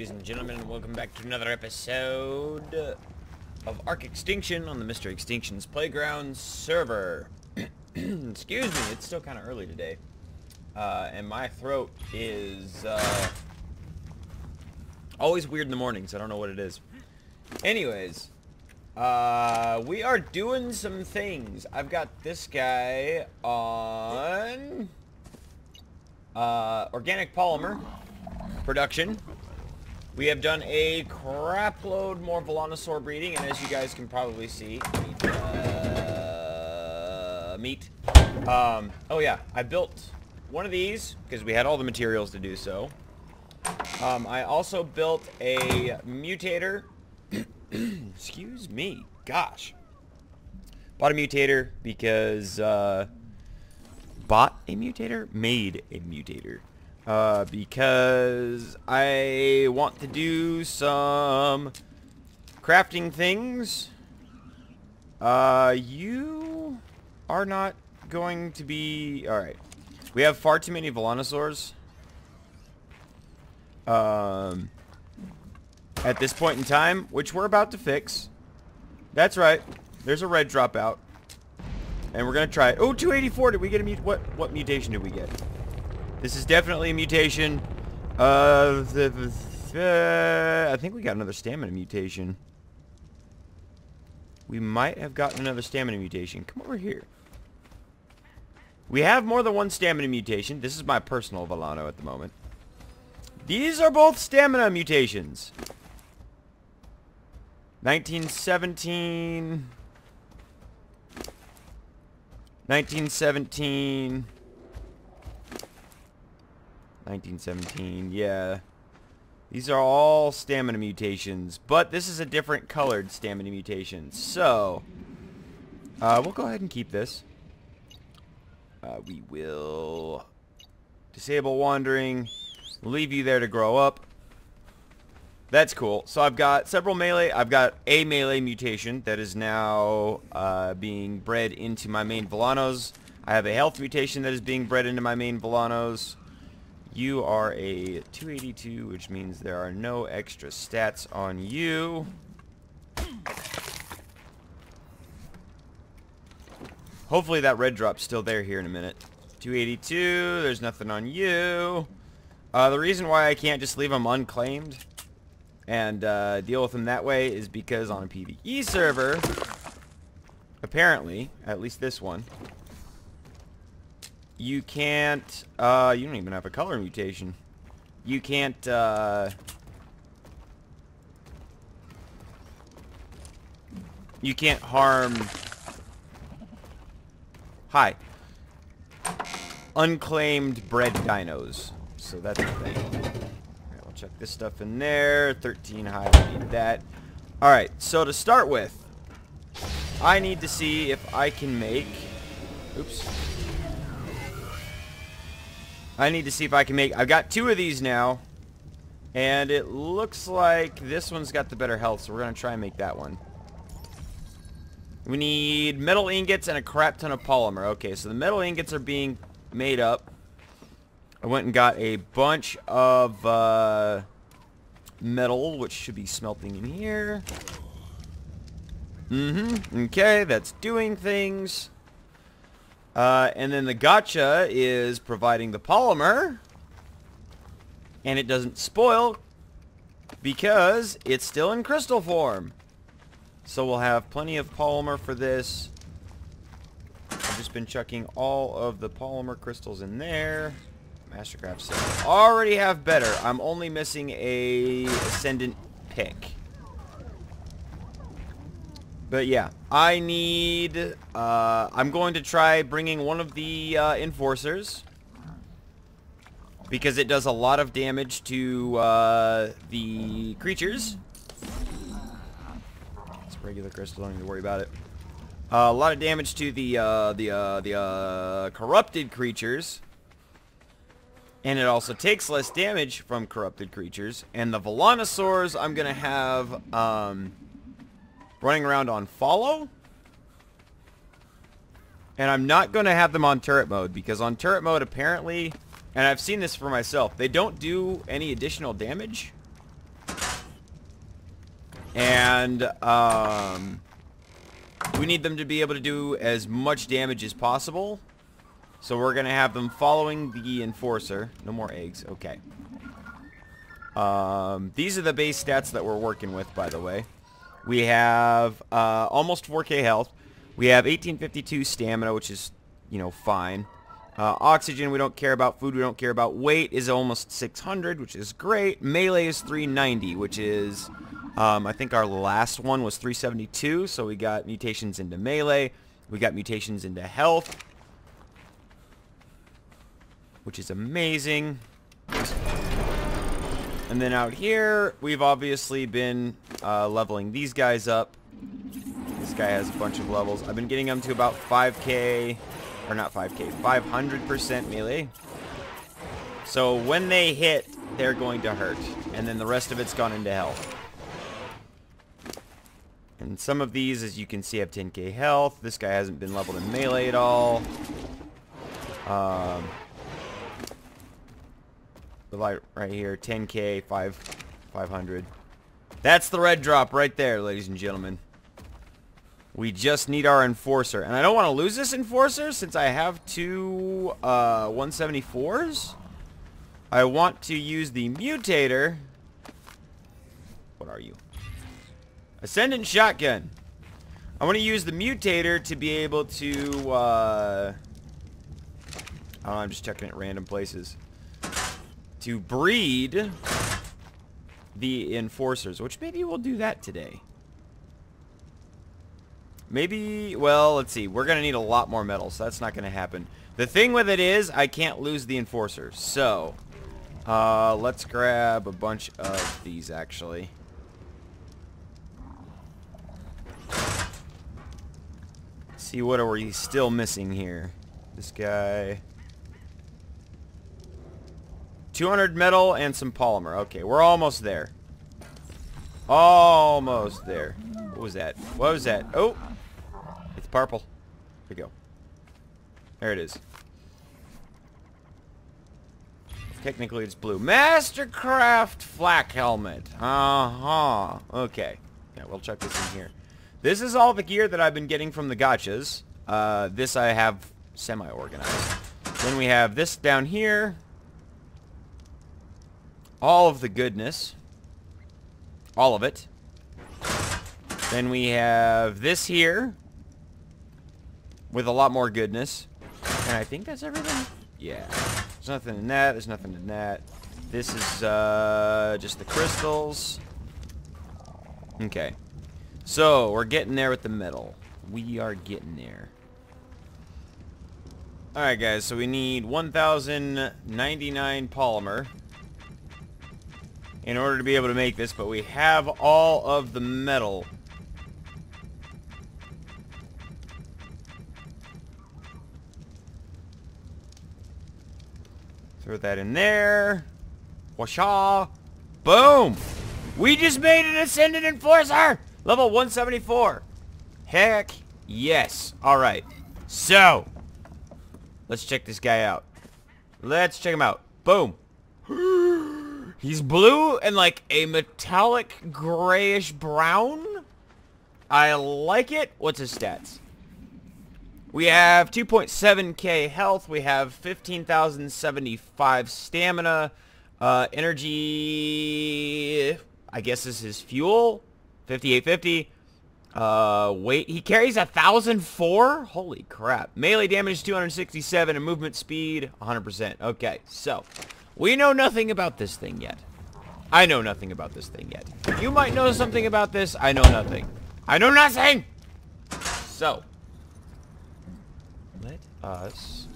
ladies and gentlemen, welcome back to another episode of Ark Extinction on the Mr. Extinction's Playground server. Excuse me, it's still kind of early today. Uh, and my throat is uh, always weird in the mornings. I don't know what it is. Anyways, uh, we are doing some things. I've got this guy on uh, organic polymer production. We have done a crapload more Velonasaur breeding, and as you guys can probably see, meat. Uh, meat. Um, oh yeah, I built one of these because we had all the materials to do so. Um, I also built a mutator. Excuse me. Gosh. Bought a mutator because, uh, bought a mutator? Made a mutator. Uh, because I want to do some crafting things. Uh, you are not going to be... Alright. We have far too many Velonasaurs. Um, at this point in time, which we're about to fix. That's right. There's a red dropout. And we're going to try it. Oh, 284. Did we get a mut... What, what mutation did we get? This is definitely a mutation of the... Uh, I think we got another stamina mutation. We might have gotten another stamina mutation. Come over here. We have more than one stamina mutation. This is my personal Volano at the moment. These are both stamina mutations. 1917... 1917... 1917, yeah. These are all stamina mutations, but this is a different colored stamina mutation. So, uh, we'll go ahead and keep this. Uh, we will disable wandering, leave you there to grow up. That's cool. So I've got several melee. I've got a melee mutation that is now uh, being bred into my main Volanos. I have a health mutation that is being bred into my main Volanos. You are a 282, which means there are no extra stats on you. Hopefully that red drop's still there here in a minute. 282, there's nothing on you. Uh, the reason why I can't just leave them unclaimed and uh, deal with them that way is because on a PvE server, apparently, at least this one, you can't, uh, you don't even have a color mutation. You can't, uh, you can't harm, hi, unclaimed bred dinos. So that's the thing. Alright, we'll check this stuff in there. 13 high, we need that. Alright, so to start with, I need to see if I can make, oops, I need to see if I can make... I've got two of these now. And it looks like this one's got the better health, so we're going to try and make that one. We need metal ingots and a crap ton of polymer. Okay, so the metal ingots are being made up. I went and got a bunch of uh, metal, which should be smelting in here. Mm-hmm. Okay, that's doing things. Uh, and then the Gacha is providing the polymer. And it doesn't spoil because it's still in crystal form. So we'll have plenty of polymer for this. I've just been chucking all of the polymer crystals in there. Mastercraft. Already have better. I'm only missing a Ascendant pick. But yeah, I need... Uh, I'm going to try bringing one of the uh, Enforcers. Because it does a lot of damage to uh, the creatures. It's regular crystal, don't need to worry about it. Uh, a lot of damage to the uh, the uh, the corrupted creatures, and it also takes less damage from corrupted creatures. And the Velonasaurs, I'm gonna have um, running around on follow. And I'm not going to have them on turret mode because on turret mode apparently, and I've seen this for myself, they don't do any additional damage. And um, we need them to be able to do as much damage as possible. So we're going to have them following the Enforcer. No more eggs. Okay. Um, these are the base stats that we're working with, by the way. We have uh, almost 4k health. We have 1852 stamina, which is, you know, fine. Uh, oxygen we don't care about. Food we don't care about. Weight is almost 600, which is great. Melee is 390, which is, um, I think our last one was 372. So we got mutations into melee. We got mutations into health, which is amazing. And then out here, we've obviously been uh, leveling these guys up. This guy has a bunch of levels. I've been getting them to about 5k, or not 5k, 500% melee. So when they hit, they're going to hurt. And then the rest of it's gone into health. And some of these, as you can see, have 10k health. This guy hasn't been leveled in melee at all. Um, the light right here, 10k, 5, 500. That's the red drop right there, ladies and gentlemen. We just need our Enforcer. And I don't want to lose this Enforcer since I have two uh, 174s. I want to use the Mutator. What are you? Ascendant Shotgun. I want to use the Mutator to be able to... Uh, I don't know, I'm just checking at random places to breed the enforcers, which maybe we'll do that today. Maybe, well, let's see. We're going to need a lot more metal, so that's not going to happen. The thing with it is, I can't lose the enforcers. So, uh, let's grab a bunch of these, actually. see, what are we still missing here? This guy... 200 metal and some polymer. Okay, we're almost there. Almost there. What was that? What was that? Oh! It's purple. Here we go. There it is. Technically it's blue. Mastercraft flak helmet. Uh-huh. Okay. Yeah, we'll check this in here. This is all the gear that I've been getting from the Gachas. Uh, this I have semi-organized. Then we have this down here all of the goodness. All of it. Then we have this here with a lot more goodness. And I think that's everything. Yeah. There's nothing in that. There's nothing in that. This is uh, just the crystals. Okay. So, we're getting there with the metal. We are getting there. Alright guys, so we need 1,099 polymer in order to be able to make this, but we have all of the metal. Throw that in there. Washa. Boom! We just made an Ascendant Enforcer! Level 174. Heck yes. Alright. So, let's check this guy out. Let's check him out. Boom. He's blue and like a metallic grayish brown. I like it. What's his stats? We have 2.7k health. We have 15,075 stamina. Uh, energy, I guess this is his fuel. 5850. Uh, weight, he carries a 1,004? Holy crap. Melee damage 267 and movement speed 100%. Okay, so we know nothing about this thing yet. I know nothing about this thing yet. You might know something about this. I know nothing. I know nothing! So. Let us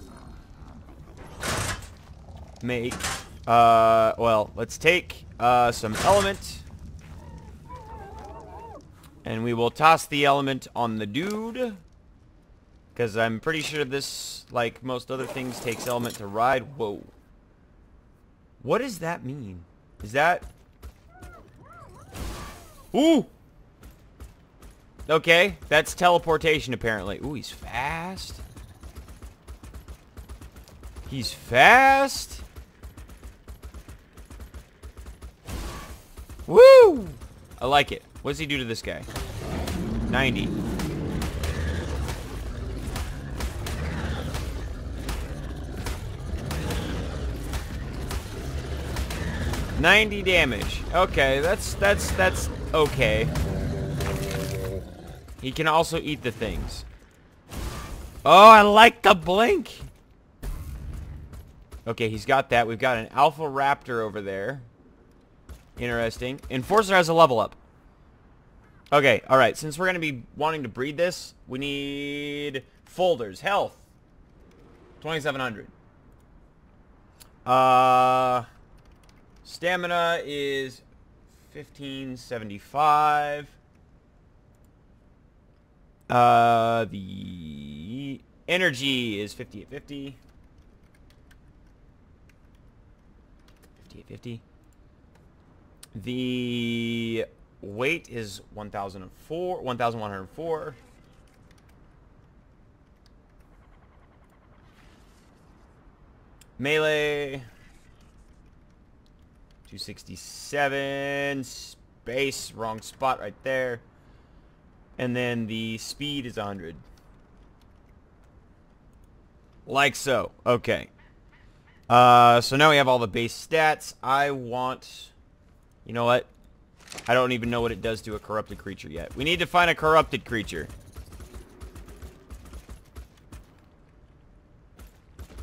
make, uh, well, let's take, uh, some element. And we will toss the element on the dude. Because I'm pretty sure this, like most other things, takes element to ride. Whoa. What does that mean? Is that... Ooh! Okay, that's teleportation apparently. Ooh, he's fast. He's fast. Woo! I like it. What does he do to this guy? 90. Ninety damage. Okay, that's that's that's okay. He can also eat the things. Oh, I like the blink. Okay, he's got that. We've got an Alpha Raptor over there. Interesting. Enforcer has a level up. Okay, alright. Since we're going to be wanting to breed this, we need folders. Health. 2700. Uh, stamina is 1575. Uh, the energy is 5850. 5850. The weight is 1004, 1104. Melee 267 space wrong spot right there. And then the speed is 100. Like so. Okay. Uh, so now we have all the base stats. I want... You know what? I don't even know what it does to a corrupted creature yet. We need to find a corrupted creature.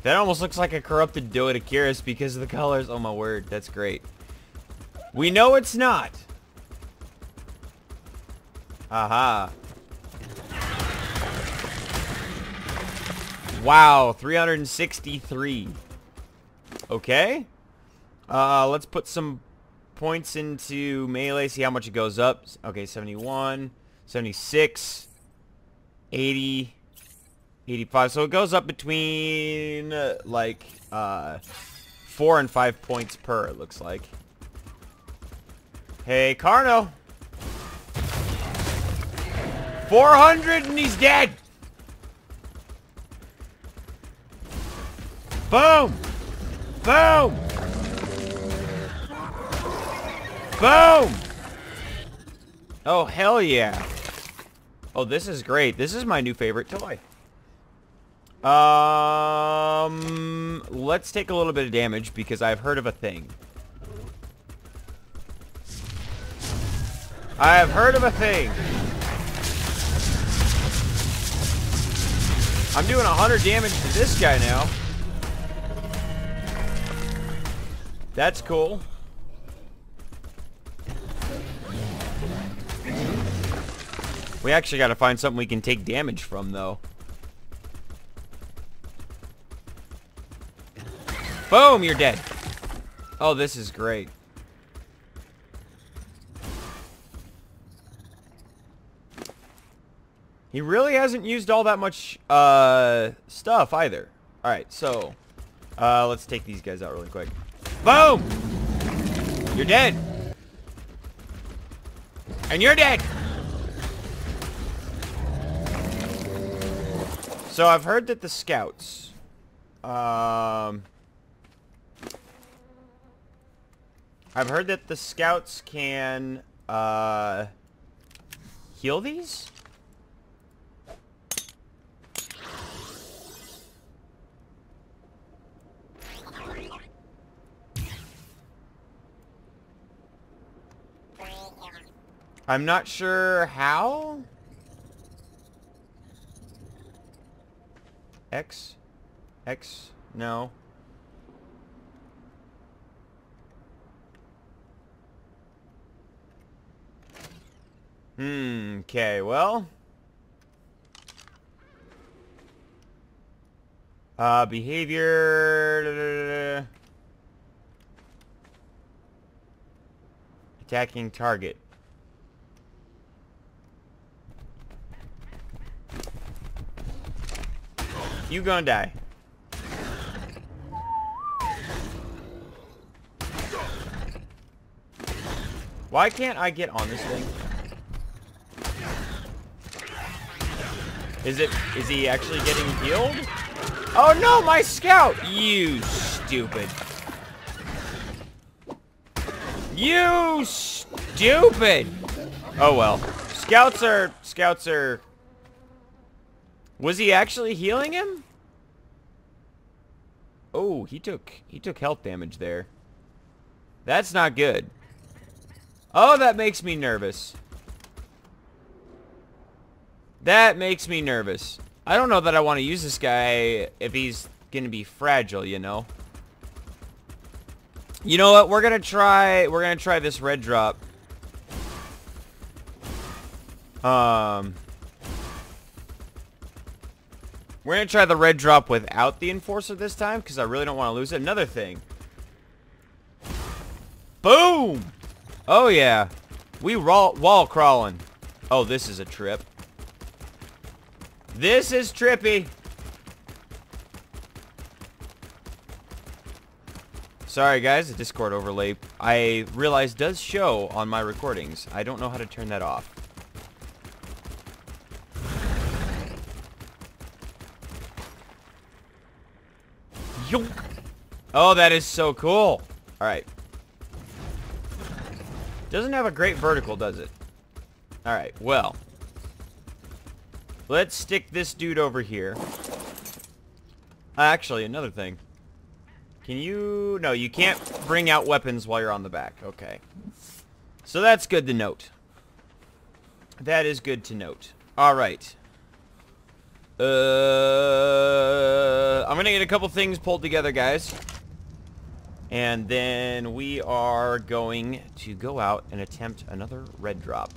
That almost looks like a corrupted Doedicurus because of the colors. Oh my word, that's great. We know it's not. Aha. Wow, 363. Okay. Uh, let's put some points into melee, see how much it goes up. Okay, 71, 76, 80, 85. So it goes up between, uh, like, uh, 4 and 5 points per, it looks like. Hey, Carno! 400 and he's dead! Boom! Boom! Boom! Oh, hell yeah. Oh, this is great. This is my new favorite toy. Um, let's take a little bit of damage because I've heard of a thing. I have heard of a thing. I'm doing 100 damage to this guy now. That's cool. We actually got to find something we can take damage from, though. Boom, you're dead. Oh, this is great. He really hasn't used all that much uh, stuff either. Alright, so uh, let's take these guys out really quick. Boom! You're dead. And you're dead. So I've heard that the scouts, um, I've heard that the scouts can, uh, heal these? I'm not sure how. X? X? No. Hmm, okay, well. Uh, behavior... Da, da, da, Attacking target. You gonna die. Why can't I get on this thing? Is it, is he actually getting healed? Oh no, my scout! You stupid. You stupid! Oh well. Scouts are... Scouts are... Was he actually healing him? Oh, he took... He took health damage there. That's not good. Oh, that makes me nervous. That makes me nervous. I don't know that I want to use this guy if he's going to be fragile, you know? You know what? We're going to try... We're going to try this red drop. Um... We're going to try the red drop without the Enforcer this time, because I really don't want to lose it. Another thing. Boom! Oh, yeah. We wall, wall crawling. Oh, this is a trip. This is trippy. Sorry guys, the Discord overlay I realize does show on my recordings. I don't know how to turn that off. Oh, that is so cool. Alright. Doesn't have a great vertical, does it? Alright, well. Let's stick this dude over here. Uh, actually, another thing. Can you... No, you can't bring out weapons while you're on the back. Okay. So that's good to note. That is good to note. Alright. Uh, I'm going to get a couple things pulled together, guys. And then we are going to go out and attempt another red drop.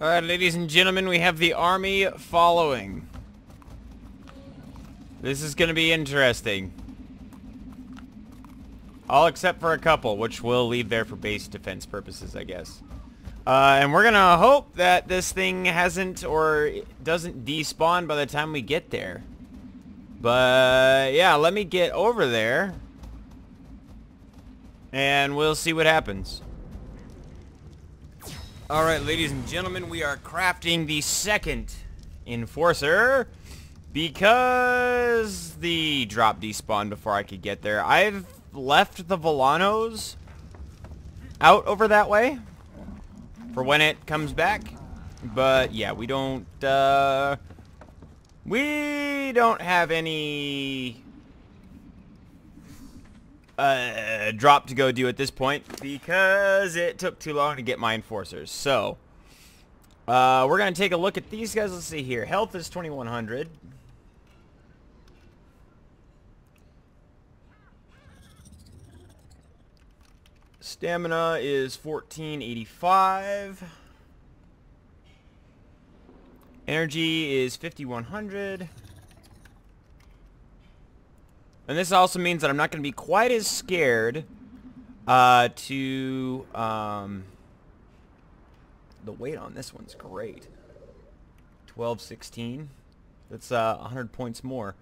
Alright, ladies and gentlemen, we have the army following. This is going to be interesting. All except for a couple, which we'll leave there for base defense purposes, I guess. Uh, and we're to hope that this thing hasn't or doesn't despawn by the time we get there. But, yeah, let me get over there. And we'll see what happens. Alright, ladies and gentlemen, we are crafting the second Enforcer because the drop despawned before I could get there. I've left the Volanos out over that way for when it comes back. But yeah, we don't, uh, we don't have any uh, drop to go do at this point because it took too long to get my enforcers. So, uh, we're going to take a look at these guys. Let's see here. Health is 2100. Stamina is 1485. Energy is 5100. And this also means that I'm not going to be quite as scared uh, to... Um, the weight on this one's great. 1216. That's uh, 100 points more.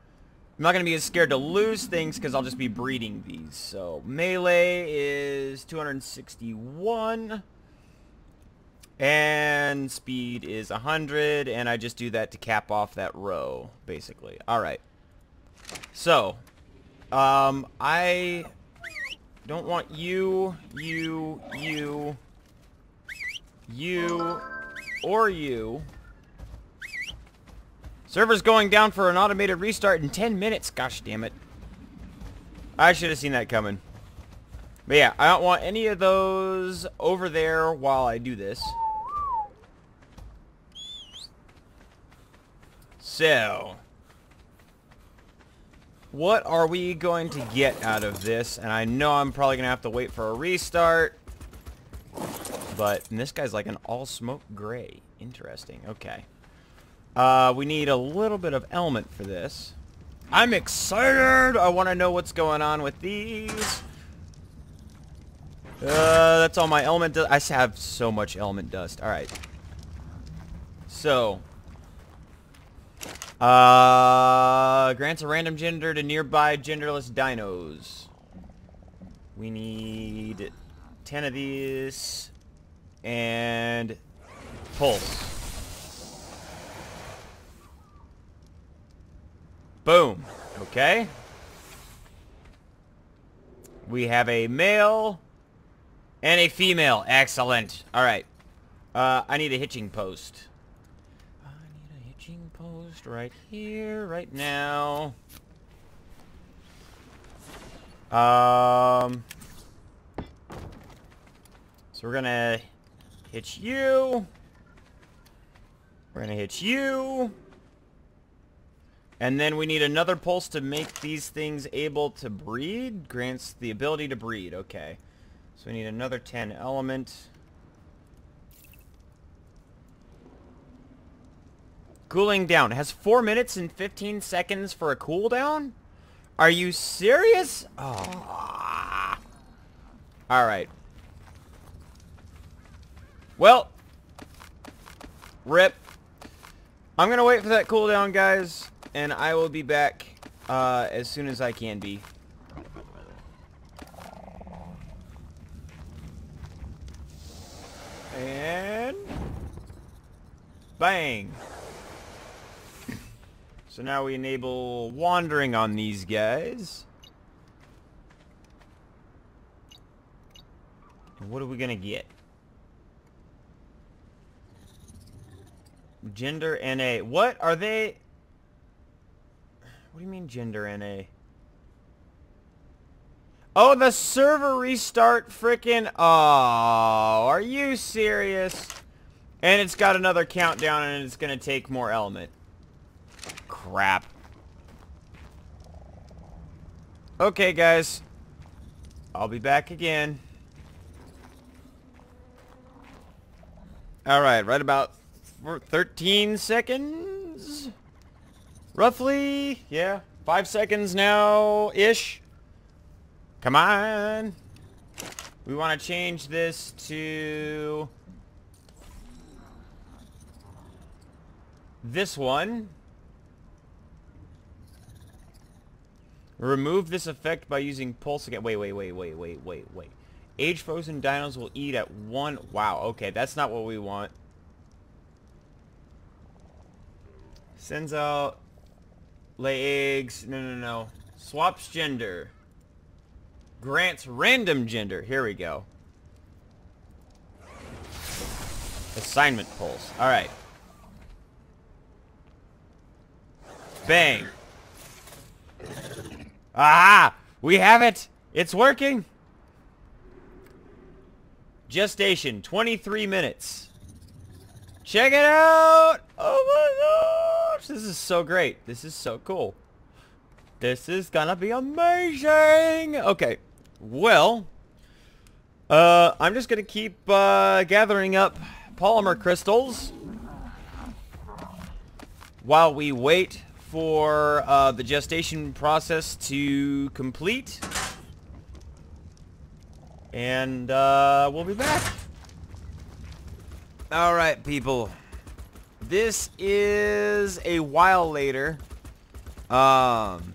I'm not going to be as scared to lose things because I'll just be breeding these. So melee is 261. And speed is 100. And I just do that to cap off that row, basically. Alright. So, um, I don't want you, you, you, you, or you. Server's going down for an automated restart in 10 minutes. Gosh damn it. I should have seen that coming. But yeah, I don't want any of those over there while I do this. So, what are we going to get out of this? And I know I'm probably going to have to wait for a restart. But this guy's like an all-smoke gray. Interesting. Okay. Uh, we need a little bit of element for this. I'm excited! I want to know what's going on with these. Uh, that's all my element dust. I have so much element dust. Alright. So, uh, grants a random gender to nearby genderless dinos. We need 10 of these. And pulse. Boom. Okay. We have a male. And a female. Excellent. All right. Uh, I need a hitching post. I need a hitching post right here, right now. Um... So we're gonna hitch you. We're gonna hitch you. And then we need another pulse to make these things able to breed. Grants the ability to breed. Okay. So we need another 10 element. Cooling down. Has 4 minutes and 15 seconds for a cooldown? Are you serious? Oh. Alright. Well. Rip. I'm going to wait for that cooldown, guys and I will be back uh, as soon as I can be. And... Bang! So now we enable wandering on these guys. What are we gonna get? Gender NA. What are they? What do you mean gender NA? Oh, the server restart freaking... Oh, are you serious? And it's got another countdown and it's to take more element. Crap. Okay, guys. I'll be back again. Alright, right about 13 seconds? Roughly, yeah, five seconds now-ish. Come on. We want to change this to... This one. Remove this effect by using pulse again. Wait, wait, wait, wait, wait, wait, wait. Age frozen dinos will eat at one... Wow, okay, that's not what we want. Sends out Lay eggs. No, no, no. Swaps gender. Grants random gender. Here we go. Assignment pulls. Alright. Bang. Ah! We have it! It's working! Gestation, 23 minutes. Check it out! Oh my This is so great. This is so cool. This is gonna be amazing! Okay. Well, uh, I'm just gonna keep uh, gathering up polymer crystals while we wait for uh, the gestation process to complete. And uh, we'll be back. Alright, people. This is a while later. Um,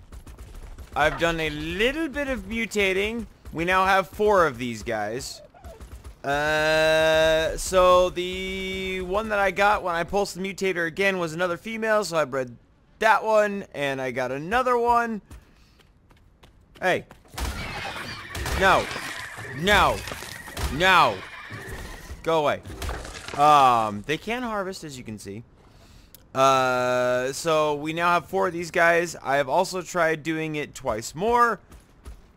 I've done a little bit of mutating. We now have four of these guys. Uh, so the one that I got when I pulsed the mutator again was another female, so I bred that one, and I got another one. Hey. No. No. No. Go away. Um, they can harvest, as you can see. Uh, so we now have four of these guys. I have also tried doing it twice more.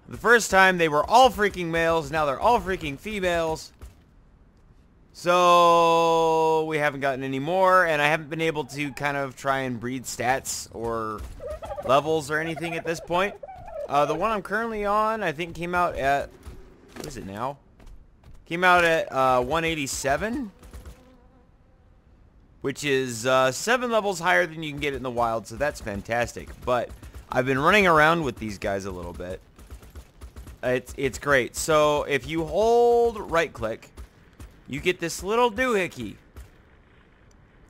The first time they were all freaking males. Now they're all freaking females. So we haven't gotten any more, and I haven't been able to kind of try and breed stats or levels or anything at this point. Uh, the one I'm currently on, I think came out at, what is it now? Came out at uh, 187 which is uh, seven levels higher than you can get it in the wild, so that's fantastic. But I've been running around with these guys a little bit. It's, it's great. So if you hold right click, you get this little doohickey.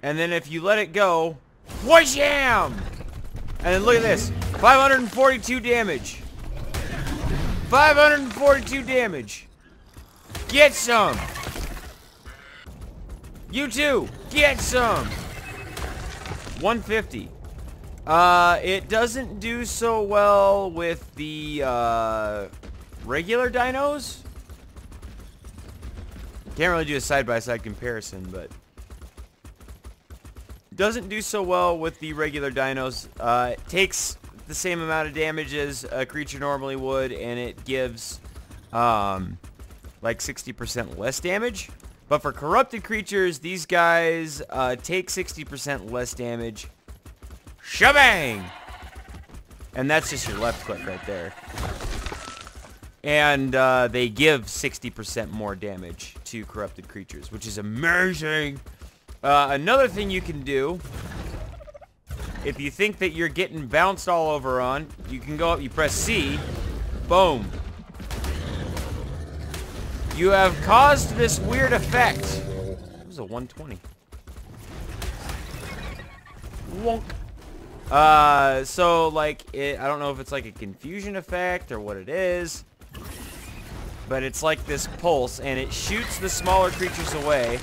And then if you let it go, whasham! And then look at this, 542 damage. 542 damage. Get some. You too. Get some. 150. Uh, it doesn't do so well with the, uh, regular dinos. Can't really do a side-by-side -side comparison, but doesn't do so well with the regular dinos. Uh, it takes the same amount of damage as a creature normally would, and it gives um, like 60% less damage. But for corrupted creatures, these guys uh, take 60% less damage. Shabang! And that's just your left click right there. And uh, they give 60% more damage to corrupted creatures, which is amazing. Uh, another thing you can do, if you think that you're getting bounced all over on, you can go up, you press C, boom. You have caused this weird effect. It was a 120. Wonk. Uh, so, like, it, I don't know if it's like a confusion effect or what it is. But it's like this pulse, and it shoots the smaller creatures away.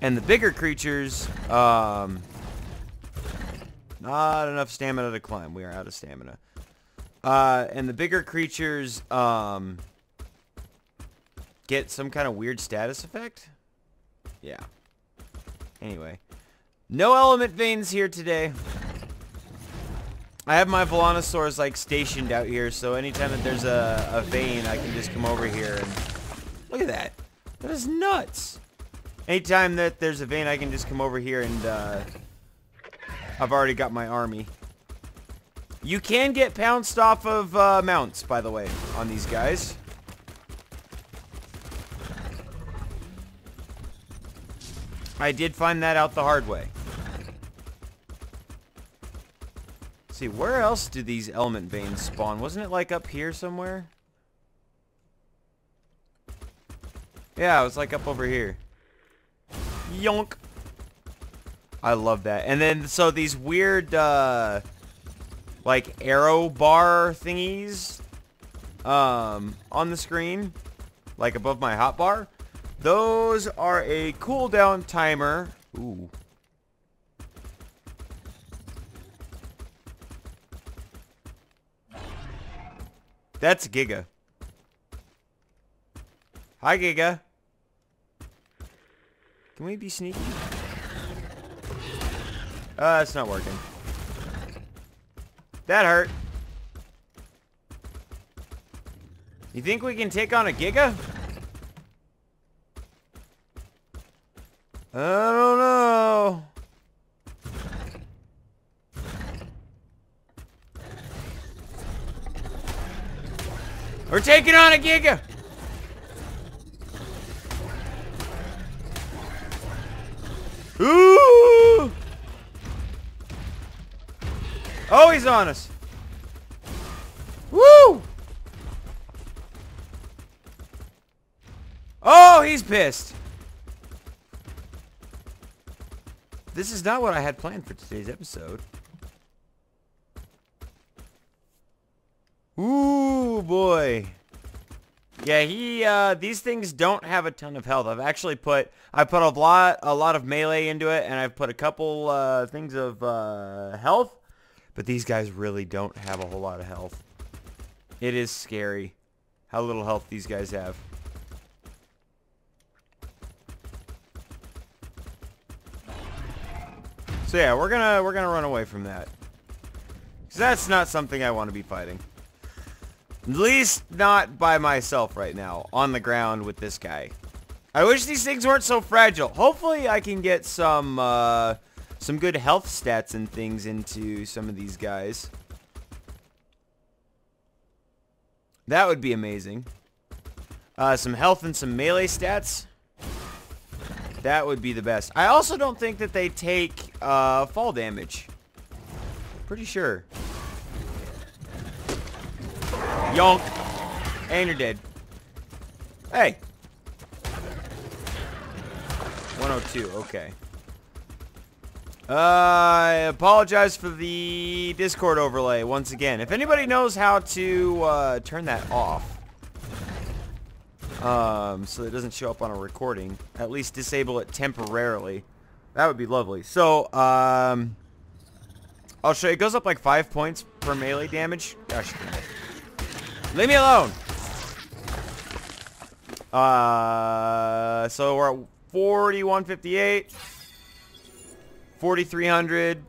And the bigger creatures, um, not enough stamina to climb. We are out of stamina. Uh, and the bigger creatures, um, get some kind of weird status effect? Yeah. Anyway. No element veins here today. I have my Volanosaurs like stationed out here, so anytime that there's a, a vein, I can just come over here and... Look at that. That is nuts. Anytime that there's a vein, I can just come over here and uh, I've already got my army. You can get pounced off of uh, mounts, by the way, on these guys. I did find that out the hard way. Let's see, where else do these element veins spawn? Wasn't it like up here somewhere? Yeah, it was like up over here. Yonk. I love that. And then, so these weird, uh, like arrow bar thingies, um, on the screen, like above my hotbar, those are a cooldown timer. Ooh. That's Giga. Hi, Giga. Can we be sneaky? Uh, it's not working. That hurt. You think we can take on a Giga? I don't know. We're taking on a Giga. Ooh! Oh, he's on us. Woo! Oh, he's pissed. This is not what I had planned for today's episode. Ooh, boy. Yeah, he, uh, these things don't have a ton of health. I've actually put, I put a lot, a lot of melee into it, and I've put a couple, uh, things of, uh, health, but these guys really don't have a whole lot of health. It is scary how little health these guys have. So yeah, we're gonna we're gonna run away from that. Cause that's not something I want to be fighting. At least not by myself right now, on the ground with this guy. I wish these things weren't so fragile. Hopefully I can get some uh, some good health stats and things into some of these guys. That would be amazing. Uh, some health and some melee stats. That would be the best. I also don't think that they take uh, fall damage. Pretty sure. Yonk. And you're dead. Hey. 102, okay. Uh, I apologize for the Discord overlay once again. If anybody knows how to uh, turn that off, um, so it doesn't show up on a recording. At least disable it temporarily. That would be lovely. So, um, I'll show you. It goes up like five points per melee damage. Gosh, leave me alone. Uh, so we're at 4158. 4300.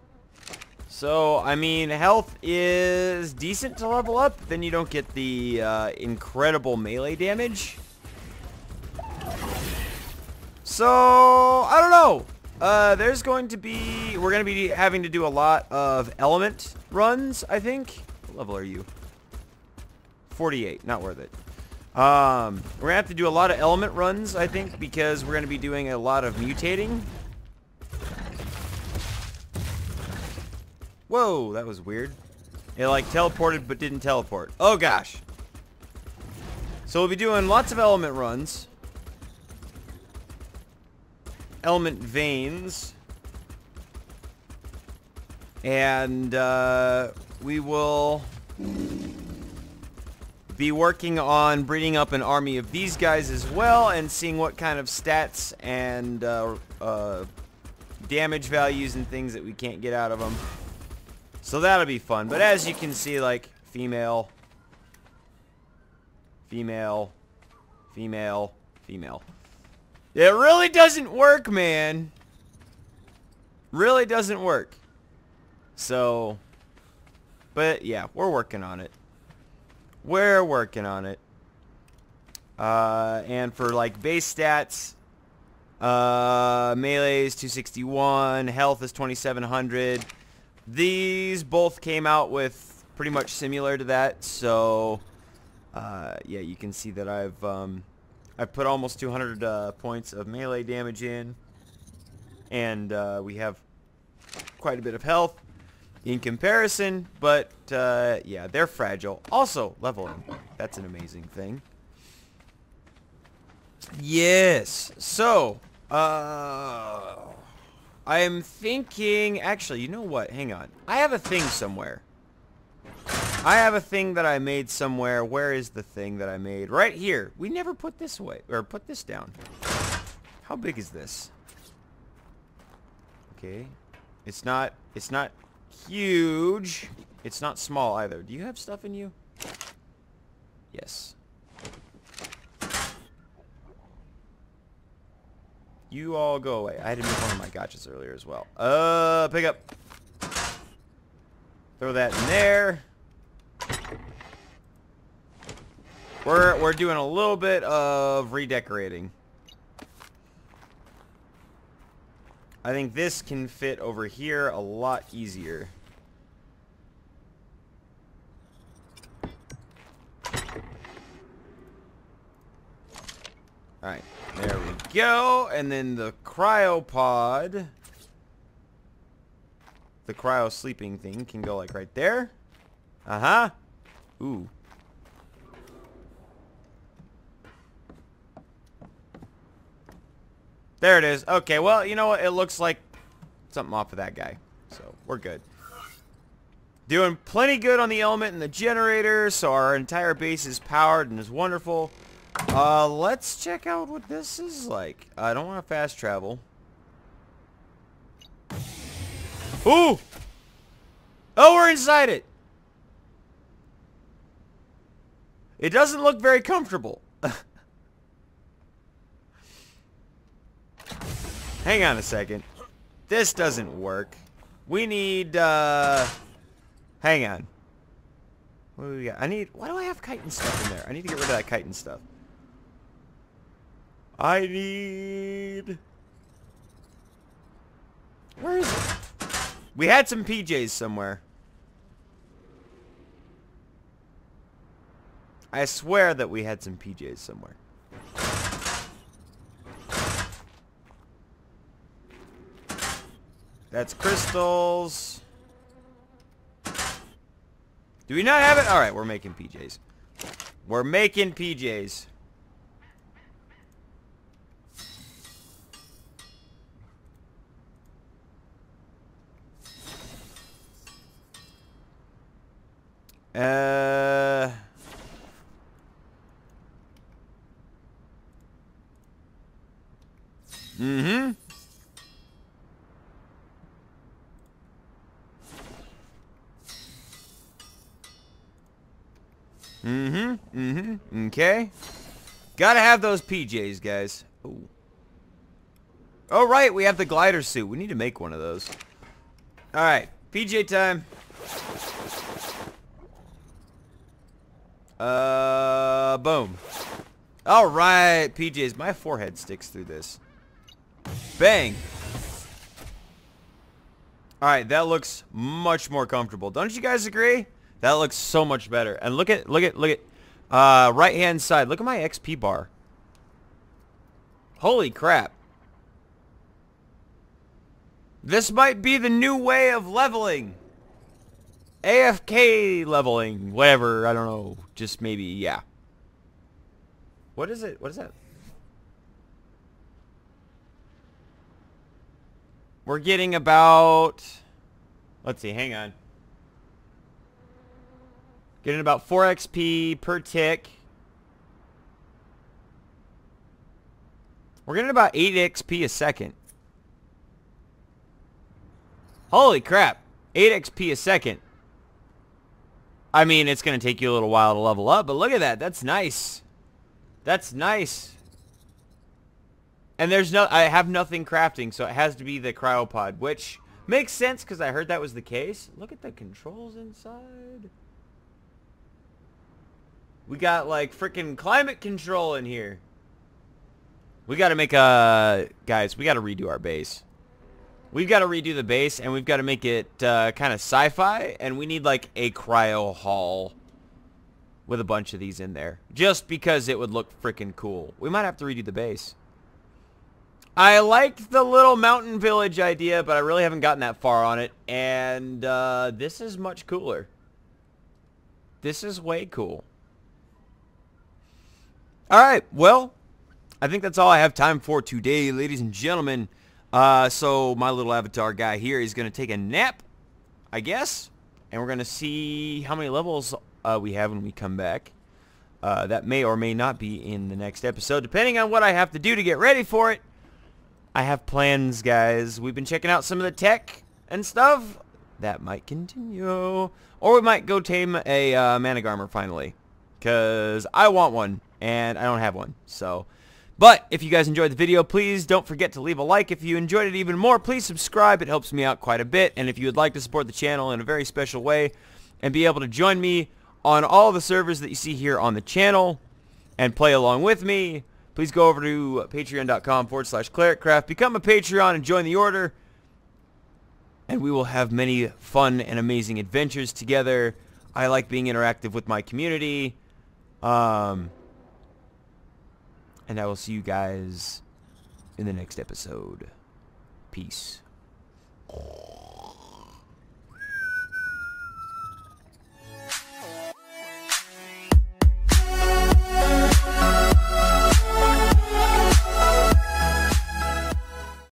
So, I mean, health is decent to level up. Then you don't get the uh, incredible melee damage. So, I don't know. Uh, there's going to be... We're going to be having to do a lot of element runs, I think. What level are you? 48. Not worth it. Um, we're going to have to do a lot of element runs, I think, because we're going to be doing a lot of mutating. Whoa, that was weird. It like teleported but didn't teleport. Oh gosh. So we'll be doing lots of element runs. Element veins. And uh, we will be working on breeding up an army of these guys as well and seeing what kind of stats and uh, uh, damage values and things that we can't get out of them. So that'll be fun. But as you can see, like, female, female, female, female. It really doesn't work, man. Really doesn't work. So, but yeah, we're working on it. We're working on it. Uh, and for like base stats, uh, melee is 261, health is 2700. These both came out with pretty much similar to that, so uh, yeah, you can see that I've um, I've put almost 200 uh, points of melee damage in, and uh, we have quite a bit of health in comparison, but uh, yeah, they're fragile. Also, leveling. That's an amazing thing. Yes. So, uh, I'm thinking... Actually, you know what? Hang on. I have a thing somewhere. I have a thing that I made somewhere. Where is the thing that I made? Right here. We never put this away. Or put this down. How big is this? Okay. It's not... It's not huge. It's not small either. Do you have stuff in you? Yes. You all go away. I had to move one of my Gachas earlier as well. Uh, pick up. Throw that in there. We're, we're doing a little bit of redecorating. I think this can fit over here a lot easier. Alright, there we go. And then the cryopod, the cryo sleeping thing can go like right there. Uh-huh. Ooh. There it is. Okay, well, you know what? It looks like something off of that guy. So, we're good. Doing plenty good on the element and the generator, so our entire base is powered and is wonderful. Uh, let's check out what this is like. I don't want to fast travel. Ooh! Oh, we're inside it! It doesn't look very comfortable. Hang on a second. This doesn't work. We need, uh... Hang on. What do we got? I need... Why do I have chitin stuff in there? I need to get rid of that chitin stuff. I need... Where is it? We had some PJs somewhere. I swear that we had some PJs somewhere. That's crystals. Do we not have it? Alright, we're making PJs. We're making PJs. Uh... Mm-hmm. Mm-hmm. Mm-hmm. Okay. Gotta have those PJs, guys. Ooh. Oh, right, we have the glider suit. We need to make one of those. Alright, PJ time. Uh, boom. Alright, PJs. My forehead sticks through this. Bang. Alright, that looks much more comfortable. Don't you guys agree? That looks so much better. And look at, look at, look at, uh, right hand side. Look at my XP bar. Holy crap. This might be the new way of leveling. AFK leveling. Whatever. I don't know. Just maybe, yeah. What is it? What is that? We're getting about... Let's see. Hang on. Getting about 4 XP per tick. We're getting about 8 XP a second. Holy crap. 8 XP a second. I mean, it's going to take you a little while to level up, but look at that. That's nice. That's nice. And there's no, I have nothing crafting, so it has to be the cryopod, which makes sense because I heard that was the case. Look at the controls inside. We got like freaking climate control in here. We got to make a... Guys, we got to redo our base. We've got to redo the base, and we've got to make it uh, kind of sci-fi, and we need like a cryo hall with a bunch of these in there. Just because it would look freaking cool. We might have to redo the base. I liked the little mountain village idea, but I really haven't gotten that far on it. And uh, this is much cooler. This is way cool. Alright, well, I think that's all I have time for today, ladies and gentlemen. Uh, so my little avatar guy here is going to take a nap, I guess. And we're going to see how many levels uh, we have when we come back. Uh, that may or may not be in the next episode, depending on what I have to do to get ready for it. I have plans, guys. We've been checking out some of the tech and stuff. That might continue. Or we might go tame a uh, Managarmr finally. Because I want one and I don't have one. So, but if you guys enjoyed the video, please don't forget to leave a like. If you enjoyed it even more, please subscribe. It helps me out quite a bit. And if you would like to support the channel in a very special way and be able to join me on all the servers that you see here on the channel and play along with me, please go over to patreon.com forward slash clericcraft, become a Patreon and join the order. And we will have many fun and amazing adventures together. I like being interactive with my community. Um, and I will see you guys in the next episode. Peace.